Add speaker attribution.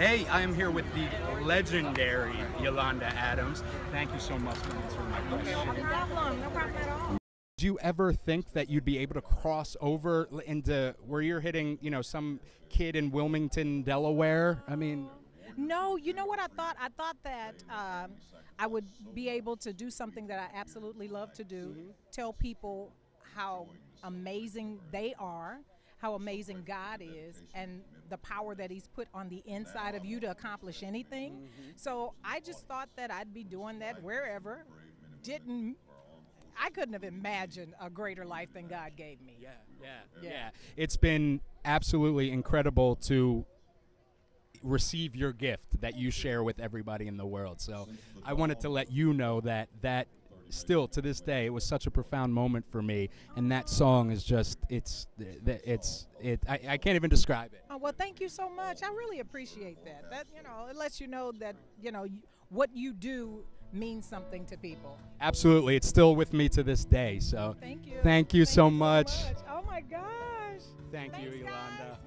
Speaker 1: Hey, I am here with the legendary Yolanda Adams. Thank you so much for answering my question.
Speaker 2: No problem. No problem at all.
Speaker 1: Did you ever think that you'd be able to cross over into where you're hitting, you know, some kid in Wilmington, Delaware? I mean,
Speaker 2: No, you know what I thought? I thought that um, I would be able to do something that I absolutely love to do tell people how amazing they are, how amazing God is, and the power that He's put on the inside of you to accomplish anything. Mm-hmm. So I just thought that I'd be doing that wherever. Didn't. I couldn't have imagined a greater life than God gave me.
Speaker 1: yeah, yeah,
Speaker 2: Yeah.
Speaker 1: yeah. It's been absolutely incredible to receive your gift that you share with everybody in the world. So I wanted to let you know that that still to this day, it was such a profound moment for me. And that song is just, it's, it's, it. I, I can't even describe it.
Speaker 2: Oh, well, thank you so much. I really appreciate that. That you know, it lets you know that you know what you do means something to people.
Speaker 1: Absolutely, it's still with me to this day. So
Speaker 2: thank you.
Speaker 1: Thank you,
Speaker 2: thank
Speaker 1: so,
Speaker 2: you
Speaker 1: much.
Speaker 2: so, much. Oh my gosh. Thank Thanks, you, Yolanda.